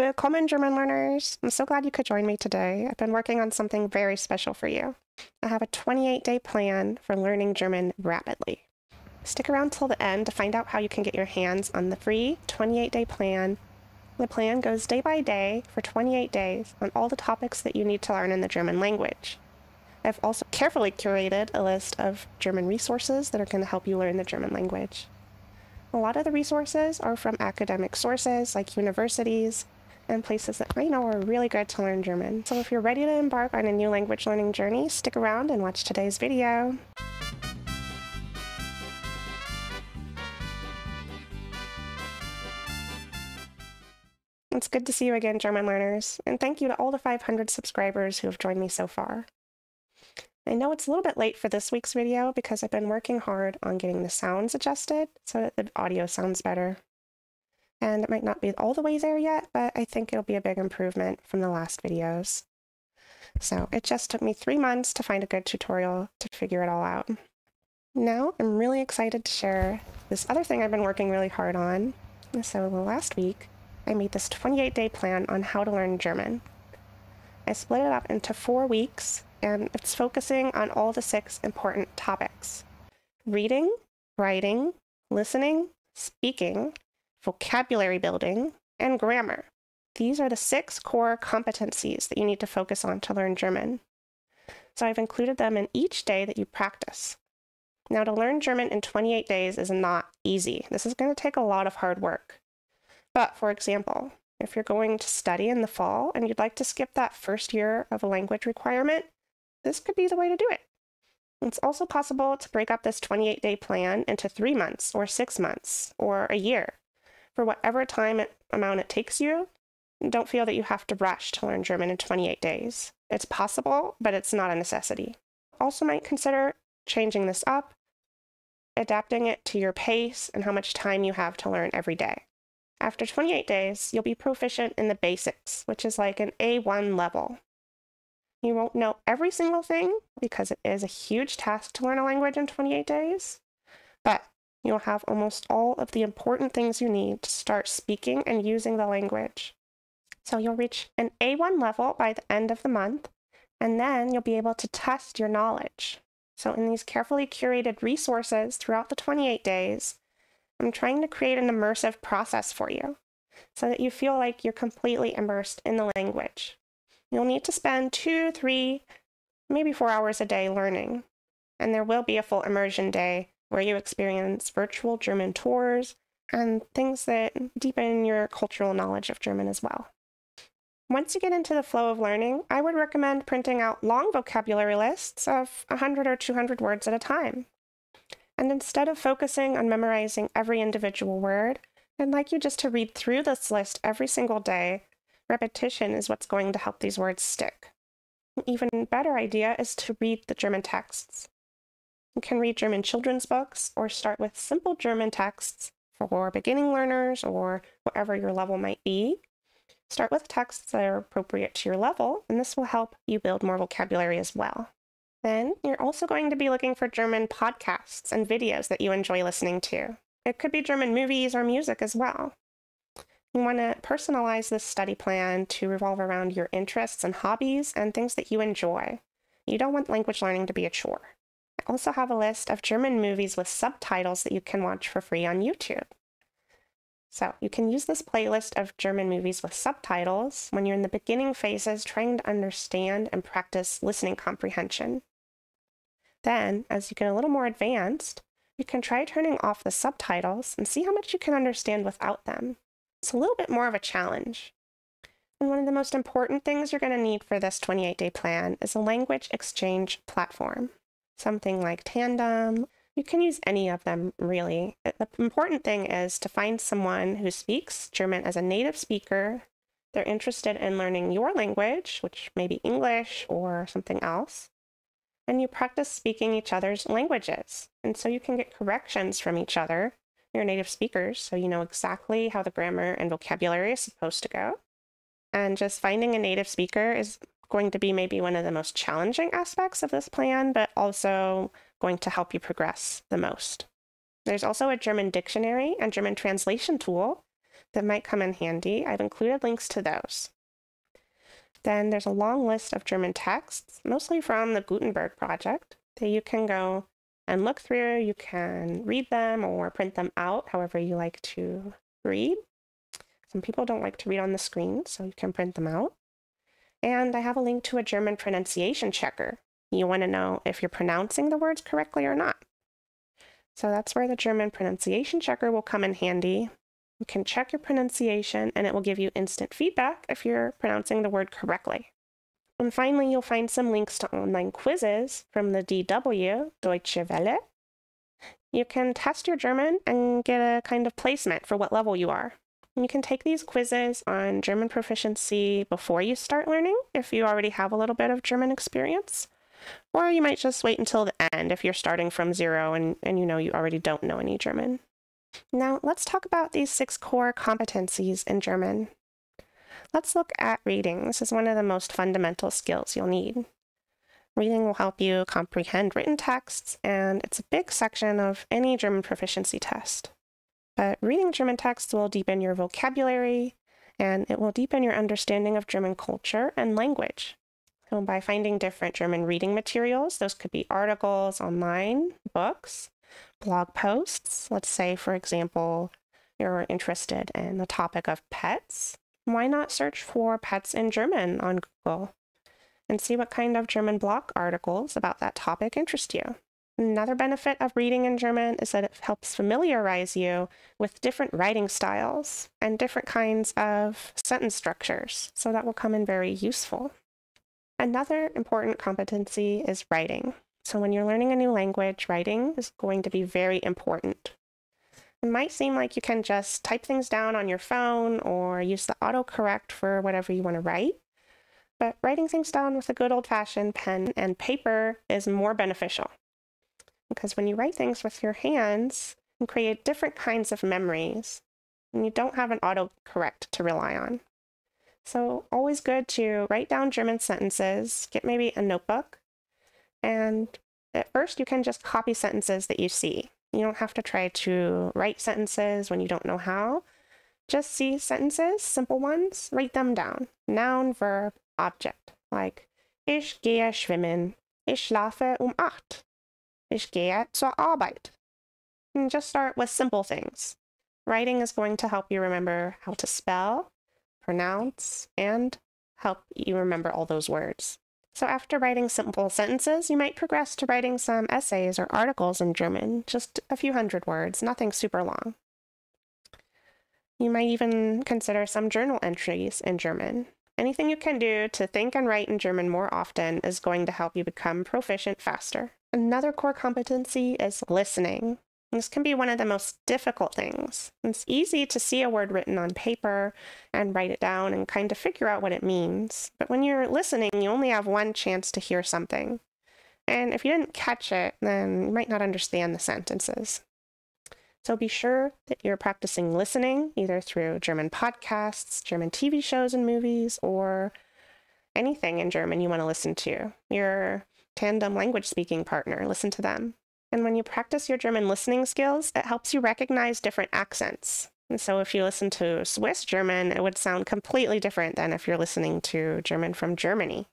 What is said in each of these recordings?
Willkommen, German learners! I'm so glad you could join me today. I've been working on something very special for you. I have a 28 day plan for learning German rapidly. Stick around till the end to find out how you can get your hands on the free 28 day plan. The plan goes day by day for 28 days on all the topics that you need to learn in the German language. I've also carefully curated a list of German resources that are going to help you learn the German language. A lot of the resources are from academic sources like universities, and places that I know are really good to learn German. So if you're ready to embark on a new language learning journey, stick around and watch today's video. It's good to see you again, German learners, and thank you to all the 500 subscribers who have joined me so far. I know it's a little bit late for this week's video because I've been working hard on getting the sounds adjusted so that the audio sounds better and it might not be all the way there yet, but I think it'll be a big improvement from the last videos. So it just took me three months to find a good tutorial to figure it all out. Now I'm really excited to share this other thing I've been working really hard on. So last week, I made this 28-day plan on how to learn German. I split it up into four weeks, and it's focusing on all the six important topics. Reading, writing, listening, speaking, vocabulary building, and grammar. These are the six core competencies that you need to focus on to learn German. So I've included them in each day that you practice. Now, to learn German in 28 days is not easy. This is going to take a lot of hard work. But for example, if you're going to study in the fall and you'd like to skip that first year of a language requirement, this could be the way to do it. It's also possible to break up this 28 day plan into three months or six months or a year for whatever time it, amount it takes you. Don't feel that you have to rush to learn German in 28 days. It's possible, but it's not a necessity. Also, might consider changing this up, adapting it to your pace and how much time you have to learn every day. After 28 days, you'll be proficient in the basics, which is like an A1 level. You won't know every single thing because it is a huge task to learn a language in 28 days, but you'll have almost all of the important things you need to start speaking and using the language. So you'll reach an A1 level by the end of the month, and then you'll be able to test your knowledge. So in these carefully curated resources throughout the 28 days, I'm trying to create an immersive process for you so that you feel like you're completely immersed in the language. You'll need to spend two, three, maybe four hours a day learning, and there will be a full immersion day where you experience virtual German tours and things that deepen your cultural knowledge of German as well. Once you get into the flow of learning, I would recommend printing out long vocabulary lists of 100 or 200 words at a time. And instead of focusing on memorizing every individual word, I'd like you just to read through this list every single day. Repetition is what's going to help these words stick. An even better idea is to read the German texts. You can read German children's books or start with simple German texts for beginning learners or whatever your level might be. Start with texts that are appropriate to your level, and this will help you build more vocabulary as well. Then you're also going to be looking for German podcasts and videos that you enjoy listening to. It could be German movies or music as well. You want to personalize this study plan to revolve around your interests and hobbies and things that you enjoy. You don't want language learning to be a chore. I also have a list of German movies with subtitles that you can watch for free on YouTube. So you can use this playlist of German movies with subtitles when you're in the beginning phases trying to understand and practice listening comprehension. Then, as you get a little more advanced, you can try turning off the subtitles and see how much you can understand without them. It's a little bit more of a challenge. And one of the most important things you're going to need for this 28 day plan is a language exchange platform something like Tandem. You can use any of them, really. The important thing is to find someone who speaks German as a native speaker. They're interested in learning your language, which may be English or something else. And you practice speaking each other's languages. And so you can get corrections from each other, your native speakers, so you know exactly how the grammar and vocabulary is supposed to go. And just finding a native speaker is going to be maybe one of the most challenging aspects of this plan, but also going to help you progress the most. There's also a German dictionary and German translation tool that might come in handy. I've included links to those. Then there's a long list of German texts, mostly from the Gutenberg project, that you can go and look through. You can read them or print them out, however you like to read. Some people don't like to read on the screen, so you can print them out. And I have a link to a German pronunciation checker. You want to know if you're pronouncing the words correctly or not. So that's where the German pronunciation checker will come in handy. You can check your pronunciation and it will give you instant feedback if you're pronouncing the word correctly. And finally, you'll find some links to online quizzes from the DW, Deutsche Welle. You can test your German and get a kind of placement for what level you are. You can take these quizzes on German proficiency before you start learning if you already have a little bit of German experience. Or you might just wait until the end if you're starting from zero and, and you know you already don't know any German. Now, let's talk about these six core competencies in German. Let's look at reading. This is one of the most fundamental skills you'll need. Reading will help you comprehend written texts, and it's a big section of any German proficiency test. But reading German texts will deepen your vocabulary, and it will deepen your understanding of German culture and language. So by finding different German reading materials, those could be articles online, books, blog posts. Let's say, for example, you're interested in the topic of pets. Why not search for pets in German on Google and see what kind of German blog articles about that topic interest you? Another benefit of reading in German is that it helps familiarize you with different writing styles and different kinds of sentence structures, so that will come in very useful. Another important competency is writing. So when you're learning a new language, writing is going to be very important. It might seem like you can just type things down on your phone or use the autocorrect for whatever you want to write. But writing things down with a good old fashioned pen and paper is more beneficial. Because when you write things with your hands, you create different kinds of memories, and you don't have an autocorrect to rely on. So, always good to write down German sentences, get maybe a notebook, and at first, you can just copy sentences that you see. You don't have to try to write sentences when you don't know how. Just see sentences, simple ones, write them down. Noun, verb, object. Like, ich gehe schwimmen. Ich schlafe um acht. Ich gehe zur Arbeit. And just start with simple things. Writing is going to help you remember how to spell, pronounce, and help you remember all those words. So after writing simple sentences, you might progress to writing some essays or articles in German, just a few hundred words, nothing super long. You might even consider some journal entries in German. Anything you can do to think and write in German more often is going to help you become proficient faster. Another core competency is listening. This can be one of the most difficult things. It's easy to see a word written on paper and write it down and kind of figure out what it means. But when you're listening, you only have one chance to hear something. And if you didn't catch it, then you might not understand the sentences. So be sure that you're practicing listening either through German podcasts, German TV shows and movies, or anything in German you want to listen to. Your tandem language speaking partner, listen to them. And when you practice your German listening skills, it helps you recognize different accents. And so if you listen to Swiss German, it would sound completely different than if you're listening to German from Germany.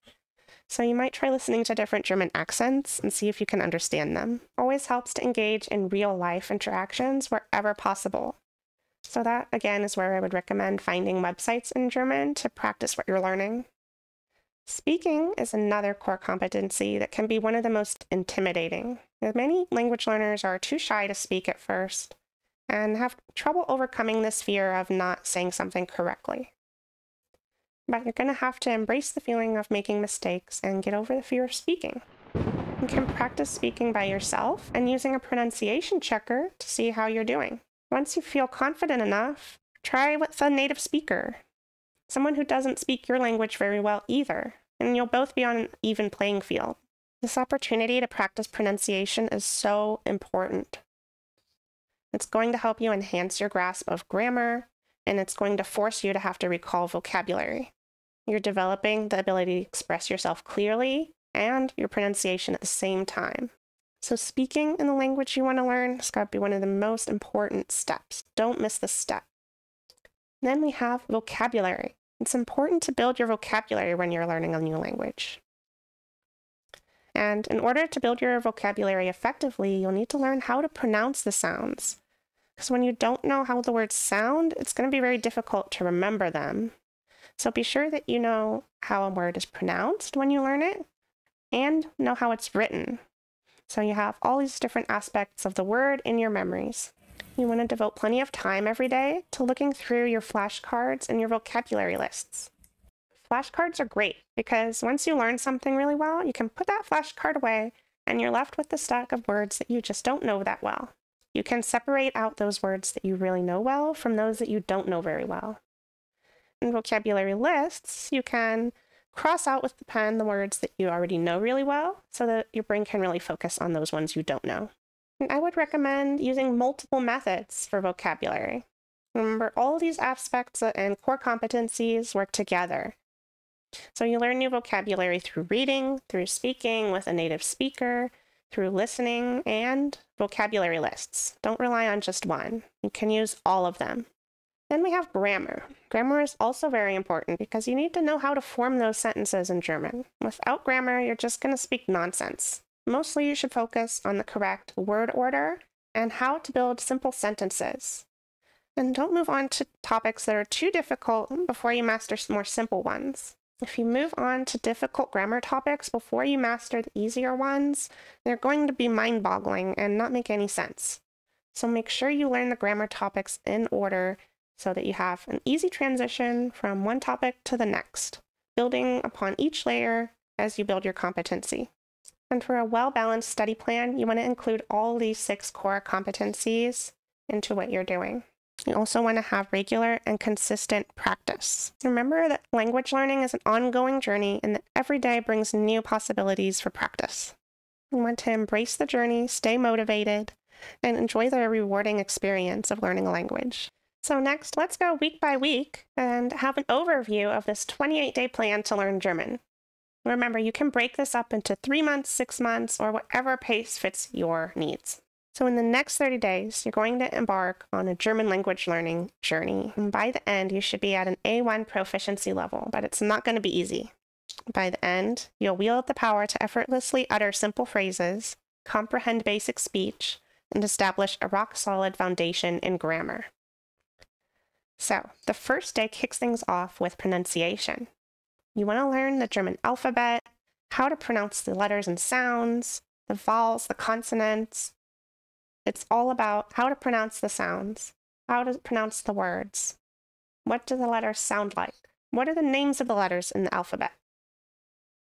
So you might try listening to different German accents and see if you can understand them. Always helps to engage in real life interactions wherever possible. So that again is where I would recommend finding websites in German to practice what you're learning. Speaking is another core competency that can be one of the most intimidating. Many language learners are too shy to speak at first and have trouble overcoming this fear of not saying something correctly. But you're going to have to embrace the feeling of making mistakes and get over the fear of speaking. You can practice speaking by yourself and using a pronunciation checker to see how you're doing. Once you feel confident enough, try with a native speaker someone who doesn't speak your language very well either, and you'll both be on an even playing field. This opportunity to practice pronunciation is so important. It's going to help you enhance your grasp of grammar, and it's going to force you to have to recall vocabulary. You're developing the ability to express yourself clearly and your pronunciation at the same time. So, speaking in the language you want to learn has got to be one of the most important steps. Don't miss this step. Then we have vocabulary. It's important to build your vocabulary when you're learning a new language. And in order to build your vocabulary effectively, you'll need to learn how to pronounce the sounds. Because when you don't know how the words sound, it's going to be very difficult to remember them. So be sure that you know how a word is pronounced when you learn it and know how it's written. So you have all these different aspects of the word in your memories. You want to devote plenty of time every day to looking through your flashcards and your vocabulary lists. Flashcards are great because once you learn something really well, you can put that flashcard away and you're left with the stack of words that you just don't know that well. You can separate out those words that you really know well from those that you don't know very well. In vocabulary lists, you can cross out with the pen the words that you already know really well so that your brain can really focus on those ones you don't know. I would recommend using multiple methods for vocabulary. Remember, all these aspects and core competencies work together so you learn new vocabulary through reading, through speaking with a native speaker, through listening, and vocabulary lists. Don't rely on just one. You can use all of them. Then we have grammar. Grammar is also very important because you need to know how to form those sentences in German. Without grammar, you're just going to speak nonsense. Mostly you should focus on the correct word order and how to build simple sentences. And don't move on to topics that are too difficult before you master more simple ones. If you move on to difficult grammar topics before you master the easier ones, they're going to be mind boggling and not make any sense. So make sure you learn the grammar topics in order so that you have an easy transition from one topic to the next, building upon each layer as you build your competency. And for a well balanced study plan, you want to include all these six core competencies into what you're doing. You also want to have regular and consistent practice. Remember that language learning is an ongoing journey and that every day brings new possibilities for practice. You want to embrace the journey, stay motivated, and enjoy the rewarding experience of learning a language. So, next, let's go week by week and have an overview of this 28 day plan to learn German. Remember, you can break this up into three months, six months, or whatever pace fits your needs. So, in the next 30 days, you're going to embark on a German language learning journey. And by the end, you should be at an A1 proficiency level, but it's not going to be easy. By the end, you'll wield the power to effortlessly utter simple phrases, comprehend basic speech, and establish a rock solid foundation in grammar. So, the first day kicks things off with pronunciation. You want to learn the German alphabet, how to pronounce the letters and sounds, the vowels, the consonants, it's all about how to pronounce the sounds, how to pronounce the words. What do the letters sound like? What are the names of the letters in the alphabet?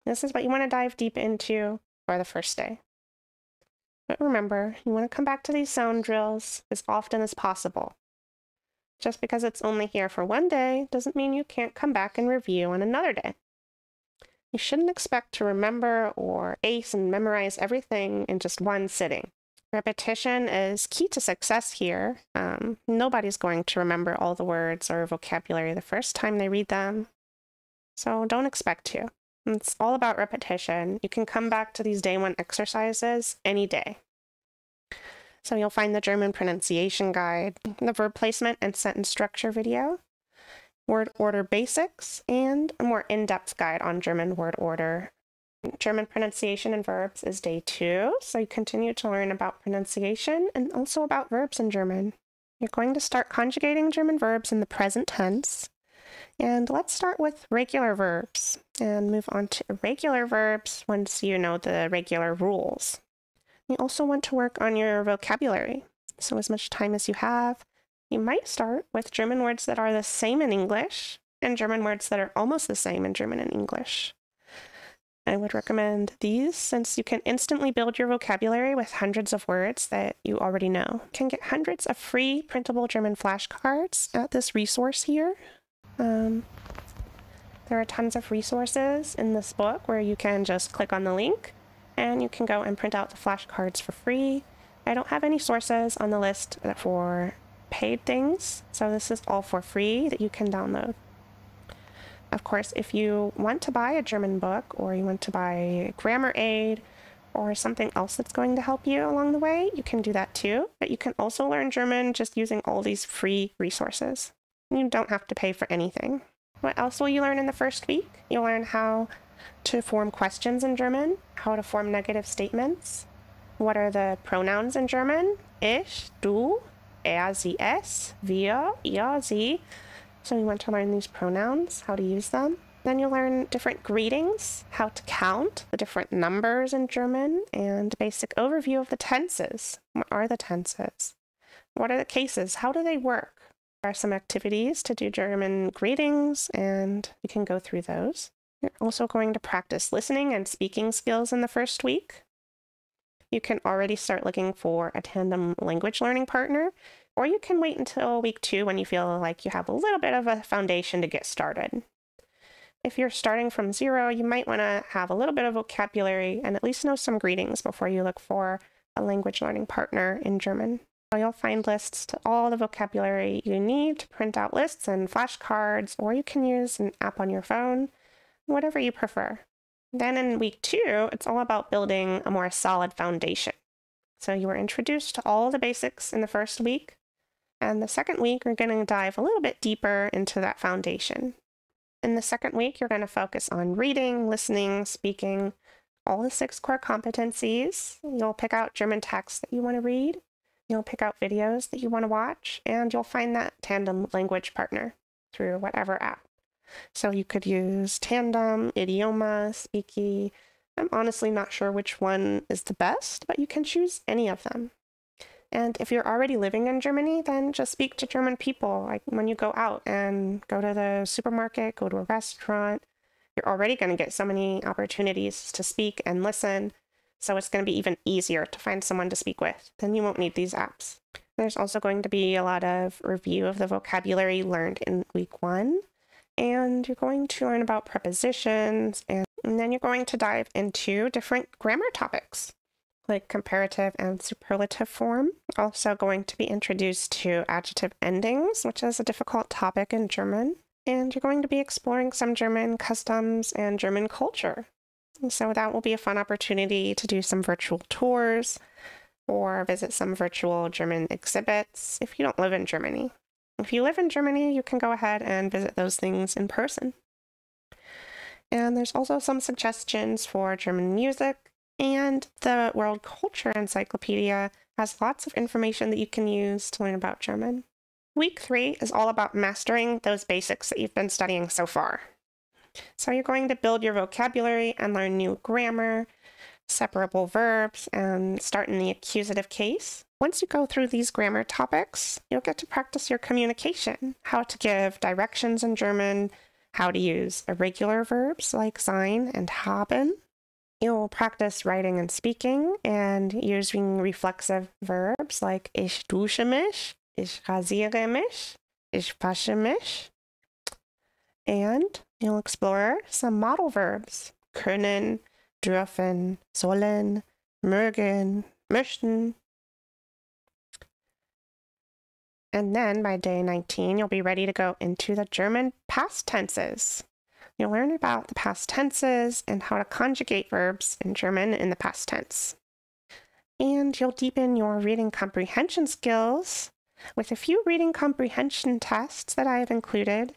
This is what you want to dive deep into for the first day. But remember, you want to come back to these sound drills as often as possible. Just because it's only here for one day doesn't mean you can't come back and review on another day. You shouldn't expect to remember or ace and memorize everything in just one sitting. Repetition is key to success here. Um, nobody's going to remember all the words or vocabulary the first time they read them. So don't expect to. It's all about repetition. You can come back to these day one exercises any day. So you'll find the German pronunciation guide, the verb placement and sentence structure video, word order basics, and a more in depth guide on German word order German pronunciation and verbs is day two. So you continue to learn about pronunciation and also about verbs in German. You're going to start conjugating German verbs in the present tense. And let's start with regular verbs and move on to irregular verbs once you know the regular rules. You also want to work on your vocabulary. So, as much time as you have, you might start with German words that are the same in English and German words that are almost the same in German and English. I would recommend these since you can instantly build your vocabulary with hundreds of words that you already know. You can get hundreds of free printable German flashcards at this resource here. Um, there are tons of resources in this book where you can just click on the link and you can go and print out the flashcards for free. I don't have any sources on the list for paid things, so this is all for free that you can download. Of course, if you want to buy a German book or you want to buy grammar aid or something else that's going to help you along the way, you can do that too. But you can also learn German just using all these free resources. You don't have to pay for anything. What else will you learn in the first week? You'll learn how to form questions in German, how to form negative statements, what are the pronouns in German? Ich, du, er, sie, es, wir, ihr, sie. So you want to learn these pronouns, how to use them. Then you'll learn different greetings, how to count, the different numbers in German, and basic overview of the tenses. What are the tenses? What are the cases? How do they work? There are some activities to do German greetings, and we can go through those. You're also going to practice listening and speaking skills in the first week. You can already start looking for a tandem language learning partner, or you can wait until week two when you feel like you have a little bit of a foundation to get started. If you're starting from zero, you might want to have a little bit of vocabulary and at least know some greetings before you look for a language learning partner in German. So you'll find lists to all the vocabulary you need to print out lists and flashcards, or you can use an app on your phone, whatever you prefer. Then in week two, it's all about building a more solid foundation. So you were introduced to all the basics in the first week, and the second week, we're going to dive a little bit deeper into that foundation. In the second week, you're going to focus on reading, listening, speaking, all the six core competencies. You'll pick out German texts that you want to read. You'll pick out videos that you want to watch, and you'll find that tandem language partner through whatever app. So you could use Tandem, Idioma, Speaky. I'm honestly not sure which one is the best, but you can choose any of them. And if you're already living in Germany, then just speak to German people. Like when you go out and go to the supermarket, go to a restaurant, you're already going to get so many opportunities to speak and listen. So it's going to be even easier to find someone to speak with. Then you won't need these apps. There's also going to be a lot of review of the vocabulary learned in week one. And you're going to learn about prepositions, and, and then you're going to dive into different grammar topics like comparative and superlative form. Also going to be introduced to adjective endings, which is a difficult topic in German. And you're going to be exploring some German customs and German culture. So that will be a fun opportunity to do some virtual tours or visit some virtual German exhibits if you don't live in Germany. If you live in Germany, you can go ahead and visit those things in person. And there's also some suggestions for German music and the World Culture Encyclopedia has lots of information that you can use to learn about German. Week three is all about mastering those basics that you've been studying so far. So you're going to build your vocabulary and learn new grammar, separable verbs, and start in the accusative case. Once you go through these grammar topics, you'll get to practice your communication, how to give directions in German, how to use irregular verbs like sein and haben, You'll practice writing and speaking and using reflexive verbs like ich dusche mich, ich rasiere mich, ich wasche mich. And you'll explore some modal verbs können, dürfen, sollen, mögen, möchten. And then by day 19, you'll be ready to go into the German past tenses. You'll learn about the past tenses and how to conjugate verbs in German in the past tense. And you'll deepen your reading comprehension skills with a few reading comprehension tests that I have included.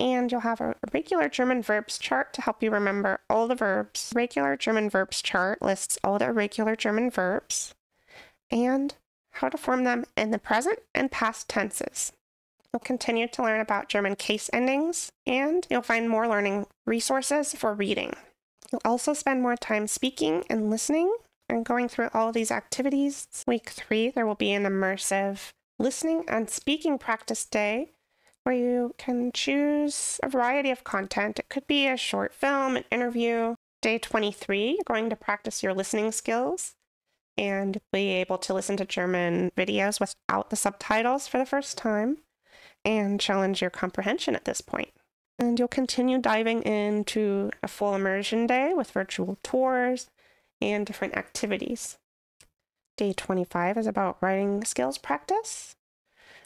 And you'll have a regular German verbs chart to help you remember all the verbs. Regular German verbs chart lists all the irregular German verbs and how to form them in the present and past tenses. You'll continue to learn about German case endings, and you'll find more learning resources for reading. You'll also spend more time speaking and listening and going through all these activities. Week three, there will be an immersive listening and speaking practice day where you can choose a variety of content. It could be a short film, an interview. Day 23, you're going to practice your listening skills and be able to listen to German videos without the subtitles for the first time and challenge your comprehension at this point. And you'll continue diving into a full immersion day with virtual tours and different activities. Day 25 is about writing skills practice.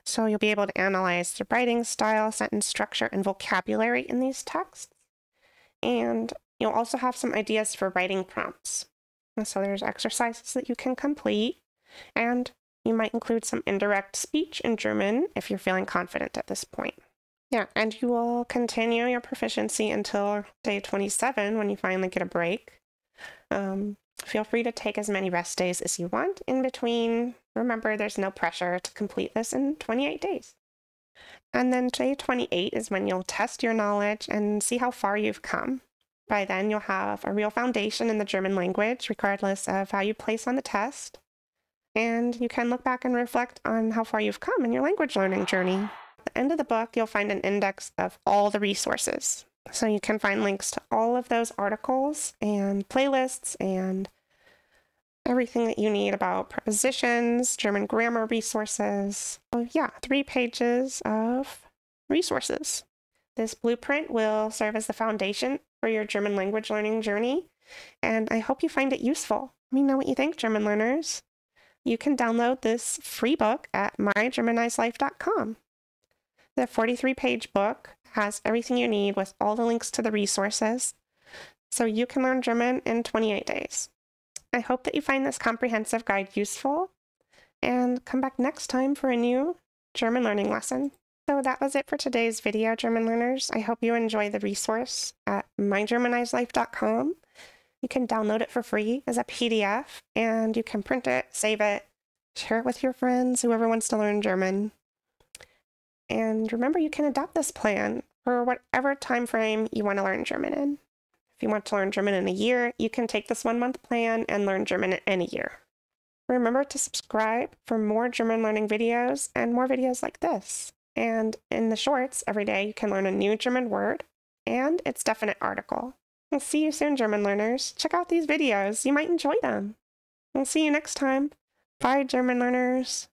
So you'll be able to analyze the writing style, sentence structure, and vocabulary in these texts. And you'll also have some ideas for writing prompts. So there's exercises that you can complete and you might include some indirect speech in German if you're feeling confident at this point. Yeah, and you will continue your proficiency until day 27 when you finally get a break. Um, feel free to take as many rest days as you want in between. Remember, there's no pressure to complete this in 28 days. And then day 28 is when you'll test your knowledge and see how far you've come. By then, you'll have a real foundation in the German language, regardless of how you place on the test. And you can look back and reflect on how far you've come in your language learning journey. At the end of the book, you'll find an index of all the resources. So you can find links to all of those articles and playlists and everything that you need about prepositions, German grammar resources. Oh, yeah, three pages of resources. This blueprint will serve as the foundation for your German language learning journey, and I hope you find it useful. Let me know what you think, German learners. You can download this free book at mygermanizedlife.com. The 43 page book has everything you need with all the links to the resources, so you can learn German in 28 days. I hope that you find this comprehensive guide useful and come back next time for a new German learning lesson. So that was it for today's video, German learners. I hope you enjoy the resource at mygermanizedlife.com. You can download it for free as a PDF and you can print it, save it, share it with your friends, whoever wants to learn German. And remember, you can adopt this plan for whatever time frame you want to learn German in. If you want to learn German in a year, you can take this one month plan and learn German in any year. Remember to subscribe for more German learning videos and more videos like this. And in the shorts, every day you can learn a new German word and its definite article. We'll see you soon, German learners. Check out these videos. You might enjoy them. We'll see you next time. Bye, German learners.